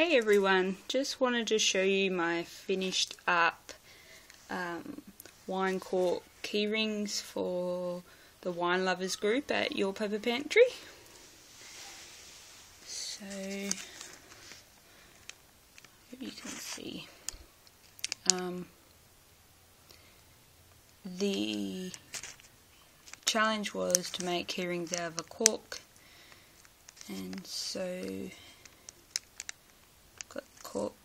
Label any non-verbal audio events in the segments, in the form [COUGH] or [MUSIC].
Hey everyone, just wanted to show you my finished up um, wine cork keyrings for the wine lovers group at Your Paper Pantry. So, you can see. Um, the challenge was to make keyrings out of a cork and so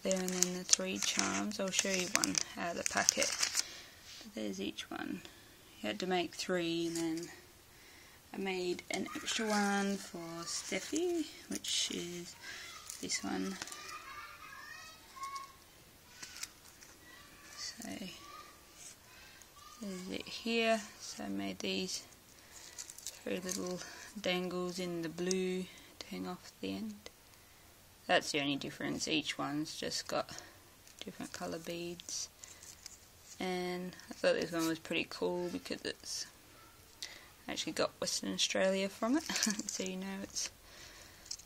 there and then the three charms. I'll show you one out of the packet. There's each one. You had to make three and then I made an extra one for Stephie, which is this one. So there's it here. So I made these three little dangles in the blue to hang off the end. That's the only difference. Each one's just got different colour beads. And I thought this one was pretty cool because it's actually got Western Australia from it. [LAUGHS] so you know it's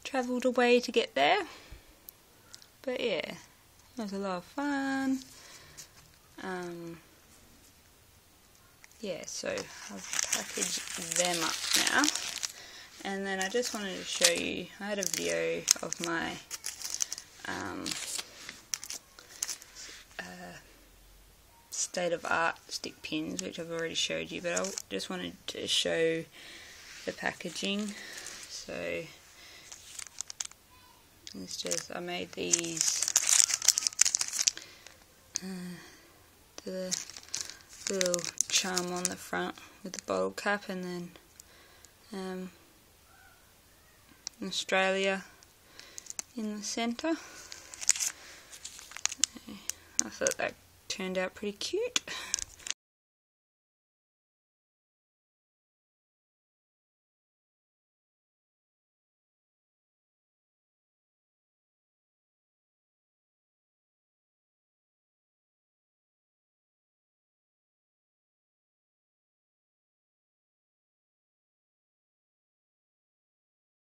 travelled away to get there. But yeah, it was a lot of fun. Um, yeah, so I've packaged them up now and then I just wanted to show you I had a video of my um, uh, state of art stick pins which I've already showed you but I just wanted to show the packaging. So it's just I made these uh, the little charm on the front with the bottle cap and then um, Australia in the centre. I thought that turned out pretty cute.